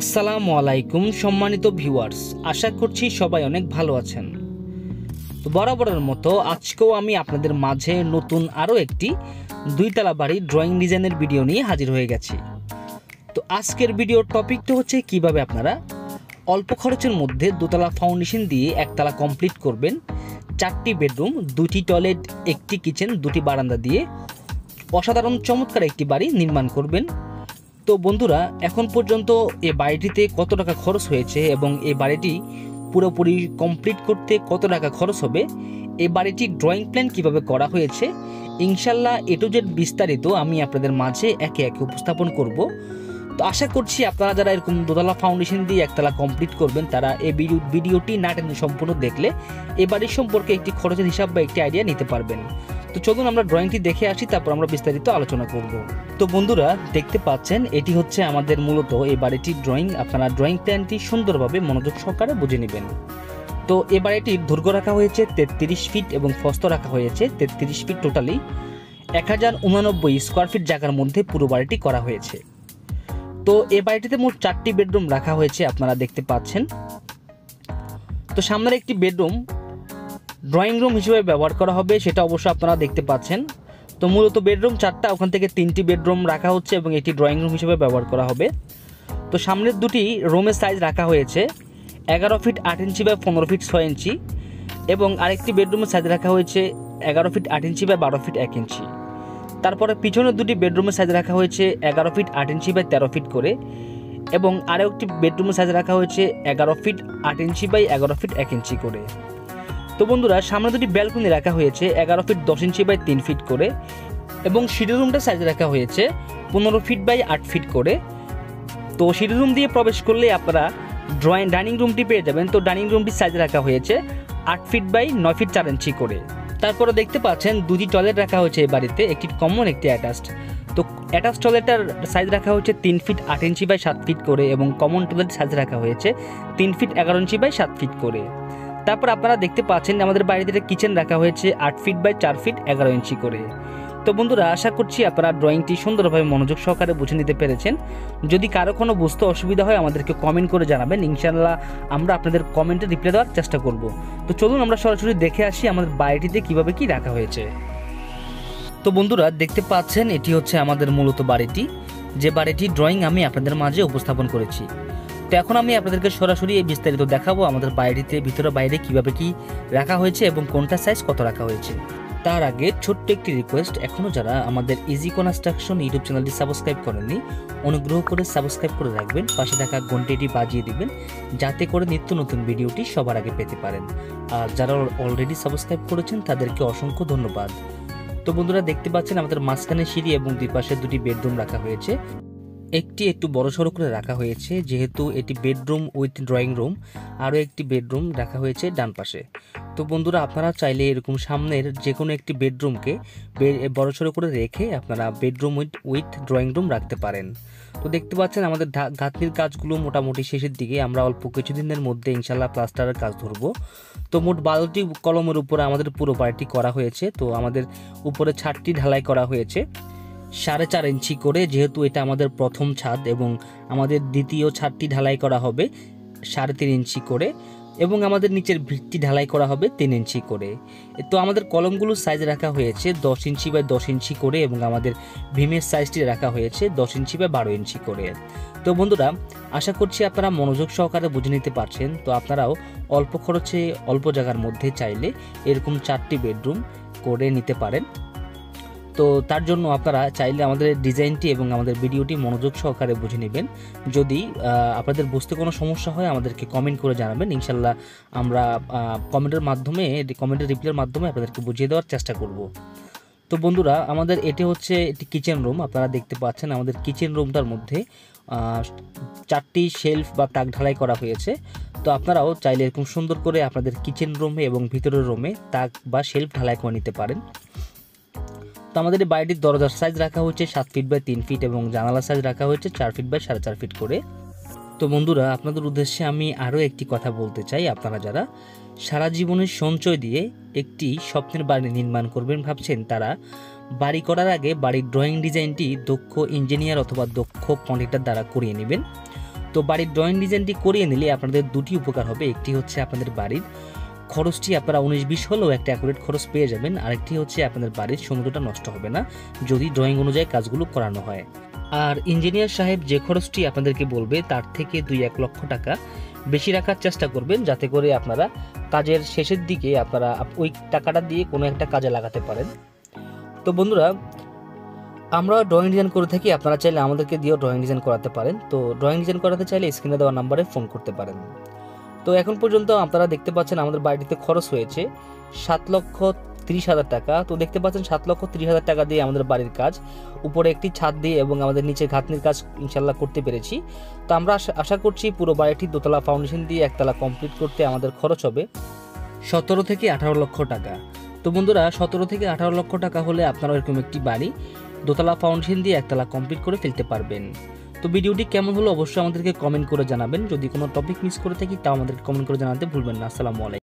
আসসালামু আলাইকুম, সম্মানিত ভিউয়ার্স। আশা করছি সবাই অনেক ভালো আছেন। তো বরাবরের মতো আজকেও আমি আপনাদের মাঝে নতুন আরও একটি দুইতলা বাড়ি ড্রয়িং ডিজাইনের ভিডিও নিয়ে হাজির হয়ে গেছি। তো আজকের ভিডিওর টপিকটা হচ্ছে কীভাবে আপনারা অল্প খরচের মধ্যে দোতলা ফাউন্ডেশন দিয়ে একতলা কমপ্লিট করবেন। চারটি বেডরুম দুটি টয়লেট একটি কিচেন দুটি বারান্দা দিয়ে অসাধারণ চমৎকার একটি বাড়ি নির্মাণ করবেন। তো বন্ধুরা, এখন পর্যন্ত এ বাড়িটিতে কত টাকা খরচ হয়েছে এবং এই বাড়িটি পুরোপুরি কমপ্লিট করতে কত টাকা খরচ হবে? এই বাড়িটির ড্রয়িং প্ল্যান কীভাবে করা হয়েছে? ইনশাল্লাহ এ টু জেড বিস্তারিত আমি আপনাদের মাঝে একে একে উপস্থাপন করব। তো আশা করছি আপনারা যারা এরকম দোতলা ফাউন্ডেশন দিয়ে একতলা কমপ্লিট করবেন, তারা এই ভিডিও ভিডিওটি না সম্পূর্ণ দেখলে এ বাড়ির সম্পর্কে একটি খরচের হিসাব বা একটি আইডিয়া নিতে পারবেন। তো চলুন আমরা ড্রয়িংটি দেখে আসি, তারপর আমরা বিস্তারিত আলোচনা করব। তো বন্ধুরা, দেখতে পাচ্ছেন, এটি হচ্ছে আমাদের মূলত এই বাড়িটির ড্রয়িং। আপনারা ড্রয়িং প্ল্যানটি সুন্দরভাবে মনোযোগ সহকারে বুঝে নেবেন। তো এ বাড়িটির দৈর্ঘ্য রাখা হয়েছে, তেত্রিশ ফিট এবং ফস্ত রাখা হয়েছে, তেত্রিশ ফিট টোটালি। এক হাজার উনানব্বই স্কোয়ার ফিট জায়গার মধ্যে পুরো বাড়িটি করা হয়েছে। তো এ বাড়িটিতে মোট চারটি বেডরুম রাখা হয়েছে, আপনারা দেখতে পাচ্ছেন। তো সামনের একটি বেডরুম ড্রয়িং রুম হিসেবে ব্যবহার করা হবে, সেটা অবশ্য আপনারা দেখতে পাচ্ছেন। তো মূলত বেডরুম চারটা, ওখান থেকে তিনটি বেডরুম রাখা হচ্ছে এবং এটি ড্রয়িং রুম হিসেবে ব্যবহার করা হবে। তো সামনের দুটি রুমের সাইজ রাখা হয়েছে, এগারো ফিট আট ইঞ্চি বা পনেরো ফিট ছয় ইঞ্চি এবং আরেকটি বেডরুমের সাইজ রাখা হয়েছে এগারো ফিট আট ইঞ্চি বা বারো ফিট এক ইঞ্চি। তারপরে পিছনের দুটি বেডরুমের সাইজ রাখা হয়েছে এগারো ফিট আট ইঞ্চি বাই তেরো ফিট করে এবং আরও একটি বেডরুমের সাইজ রাখা হয়েছে এগারো ফিট আট ইঞ্চি বাই এগারো ফিট এক ইঞ্চি করে। তো বন্ধুরা, সামনে দুটি ব্যালকনি রাখা হয়েছে, এগারো ফিট দশ ইঞ্চি বাই তিন ফিট করে এবং সিঁড়ি রুমটা সাইজ রাখা হয়েছে পনেরো ফিট বাই আট ফিট করে। তো সিঁড়ি রুম দিয়ে প্রবেশ করলে আপনারা ড্রয়িং ডাইনিং রুমটি পেয়ে যাবেন। তো ডাইনিং রুমটির সাইজ রাখা হয়েছে আট ফিট বাই নয় ফিট চার ইঞ্চি করে। তারপরে দেখতে পাচ্ছেন দুটি টয়লেট রাখা হয়েছে এই বাড়িতে, একটি কমন একটি অ্যাটাচড তো অ্যাটাচ টয়লেটটার সাইজ রাখা হয়েছে তিন ফিট আট ইঞ্চি বাই সাত ফিট করে এবং কমন টয়লেট সাইজ রাখা হয়েছে তিন ফিট এগারো ইঞ্চি বাই সাত ফিট করে। তারপর আপনারা দেখতে পাচ্ছেন আমাদের বাড়িতে একটা কিচেন রাখা হয়েছে আট ফিট বাই চার ফিট এগারো ইঞ্চি করে। তো বন্ধুরা, আশা করছি আপনারা ড্রয়িংটি সুন্দরভাবে মনোযোগ সহকারে বুঝে নিতে পেরেছেন। যদি কারও কোনো বুঝতে অসুবিধা হয়, আমাদেরকে কমেন্ট করে জানাবেন। ইনশাল্লাহ আমরা আপনাদের কমেন্টে রিপ্লাই দেওয়ার চেষ্টা করব। তো চলুন আমরা সরাসরি দেখে আসি আমাদের বাড়িটিতে কীভাবে কি রাখা হয়েছে। তো বন্ধুরা, দেখতে পাচ্ছেন, এটি হচ্ছে আমাদের মূলত বাড়িটি। যে বাড়িটি ড্রয়িং আমি আপনাদের মাঝে উপস্থাপন করেছি। তো এখন আমি আপনাদেরকে সরাসরি এই বিস্তারিত দেখাবো আমাদের বাড়িটিতে ভিতরে, বাইরে কীভাবে কি রাখা হয়েছে এবং কোনটা সাইজ কত রাখা হয়েছে। তার আগে ছোট্ট একটি রিকোয়েস্ট এখনও যারা আমাদের ইজি কনস্ট্রাকশন ইউটিউব চ্যানেলটি সাবস্ক্রাইব করেননি, অনুগ্রহ করে সাবস্ক্রাইব করে রাখবেন, পাশে থাকা ঘন্টিটি বাজিয়ে দিবেন, যাতে করে নিত্য নতুন ভিডিওটি সবার আগে পেতে পারেন। আর যারা অলরেডি সাবস্ক্রাইব করেছেন, তাদেরকে অসংখ্য ধন্যবাদ। তো বন্ধুরা, দেখতে পাচ্ছেন আমাদের মাঝখানে সিঁড়ি এবং দুই পাশে দুটি বেডরুম রাখা হয়েছে। একটি একটু বড় সড়ো করে রাখা হয়েছে, যেহেতু এটি বেডরুম উইথ ড্রয়িং রুম আরও একটি বেডরুম রাখা হয়েছে ডান পাশে। তো বন্ধুরা, আপনারা চাইলে এরকম সামনের যে কোনো একটি বেডরুমকে বড় সড়ো করে রেখে আপনারা bedroom with with drawing room রাখতে পারেন। তো দেখতে পাচ্ছেন, আমাদের গাঁথনির কাজগুলো মোটামুটি শেষের দিকে। আমরা অল্প কিছুদিনের মধ্যে ইনশাল্লাহ প্লাস্টারের কাজ ধরবো। তো মোট বারোটি কলমের উপরে আমাদের পুরো বাড়িটি করা হয়েছে। তো আমাদের উপরে ছাদটি ঢালাই করা হয়েছে। সাড়ে চার ইঞ্চি করে, যেহেতু এটা আমাদের প্রথম ছাদ এবং আমাদের দ্বিতীয় ছাদটি ঢালাই করা হবে সাড়ে তিন ইঞ্চি করে এবং আমাদের নিচের ভিত্তি ঢালাই করা হবে তিন ইঞ্চি করে। তো আমাদের কলমগুলোর সাইজ রাখা হয়েছে দশ ইঞ্চি বাই দশ ইঞ্চি করে এবং আমাদের ভীমের সাইজটি রাখা হয়েছে দশ ইঞ্চি বাই বারো ইঞ্চি করে। তো বন্ধুরা, আশা করছি আপনারা মনোযোগ সহকারে বুঝে নিতে পারছেন। তো আপনারাও অল্প খরচে অল্প জায়গার মধ্যে চাইলে এরকম চারটি বেডরুম করে নিতে পারেন। তো তার জন্য আপনারা চাইলে আমাদের ডিজাইনটি এবং আমাদের ভিডিওটি মনোযোগ সহকারে বুঝে নেবেন। যদি আপনাদের বুঝতে কোনো সমস্যা হয়, আমাদেরকে কমেন্ট করে জানাবেন। ইনশাল্লাহ আমরা কমেন্টের মাধ্যমে কমেন্টের রিপ্লাইয়ের মাধ্যমে আপনাদেরকে বুঝিয়ে দেওয়ার চেষ্টা করব। তো বন্ধুরা, আমাদের এটি হচ্ছে একটি কিচেন রুম আপনারা দেখতে পাচ্ছেন আমাদের কিচেন রুমটার মধ্যে চারটি শেলফ বা তাক ঢালাই করা হয়েছে। তো আপনারাও চাইলে এরকম সুন্দর করে আপনাদের কিচেন রুমে এবং ভিতরের রুমে তাক বা শেলফ ঢালাই করে নিতে পারেন। তো আমাদের বাড়িটির দরজার সাইজ রাখা হয়েছে সাত ফিট বাই তিন ফিট এবং জানালার সাইজ রাখা হয়েছে চার ফিট বাই সাড়ে চার ফিট করে। তো বন্ধুরা, আপনাদের উদ্দেশ্যে আমি আরও একটি কথা বলতে চাই আপনারা যারা সারা জীবনের সঞ্চয় দিয়ে একটি স্বপ্নের বাড়ি নির্মাণ করবেন ভাবছেন, তারা বাড়ি করার আগে বাড়ির ড্রয়িং ডিজাইনটি দক্ষ ইঞ্জিনিয়ার অথবা দক্ষ কন্ট্রাক্টর দ্বারা করিয়ে নেবেন। তো বাড়ির ড্রয়িং ডিজাইনটি করিয়ে নিলে আপনাদের দুটি উপকার হবে। একটি হচ্ছে আপনাদের বাড়ির খরচটি আপনারা উনিশ বিশ হলেও একটা অ্যাকুরেট খরচ পেয়ে যাবেন। আরেকটি হচ্ছে আপনাদের বাড়ির সৌন্দর্যটা নষ্ট হবে না, যদি ড্রয়িং অনুযায়ী কাজগুলো করানো হয়। আর ইঞ্জিনিয়ার সাহেব যে খরচটি আপনাদেরকে বলবে, তার থেকে দুই এক লক্ষ টাকা বেশি রাখার চেষ্টা করবেন, যাতে করে আপনারা কাজের শেষের দিকে আপনারা ওই টাকাটা দিয়ে কোনো একটা কাজে লাগাতে পারেন। তো বন্ধুরা, আমরা ড্রয়িং ডিজাইন করে থাকি, আপনারা চাইলে আমাদেরকে দিয়েও ড্রয়িং ডিজাইন করাতে পারেন। তো ড্রয়িং ডিজাইন করাতে চাইলে স্ক্রিনে দেওয়া নাম্বারে ফোন করতে পারেন। তো এখন পর্যন্ত আপনারা দেখতে পাচ্ছেন আমাদের বাড়িতে খরচ হয়েছে সাত লক্ষ তিরিশ হাজার টাকা। তো দেখতে পাচ্ছেন সাত লক্ষ তিরিশ হাজার টাকা দিয়ে আমাদের বাড়ির কাজ। উপরে একটি ছাদ দিয়ে এবং আমাদের নিচে ঘাতনির কাজ ইনশাল্লাহ করতে পেরেছি। তো আমরা আশা- করছি পুরো বাড়িটি দোতলা ফাউন্ডেশন দিয়ে একতলা কমপ্লিট করতে আমাদের খরচ হবে সতেরো থেকে আঠারো লক্ষ টাকা। তো বন্ধুরা, সতেরো থেকে আঠারো লক্ষ টাকা হলে আপনারা এরকম একটি বাড়ি দোতলা ফাউন্ডেশন দিয়ে একতলা কমপ্লিট করে ফেলতে পারবেন। তো ভিডিওটি কেমন হলো অবশ্যই আমাদেরকে কমেন্ট করে জানাবেন। যদি কোনো টপিক মিস করে থাকি, তাও আমাদেরকে কমেন্ট করে জানাতে ভুলবেন না। আসসালামু আলাইকুম।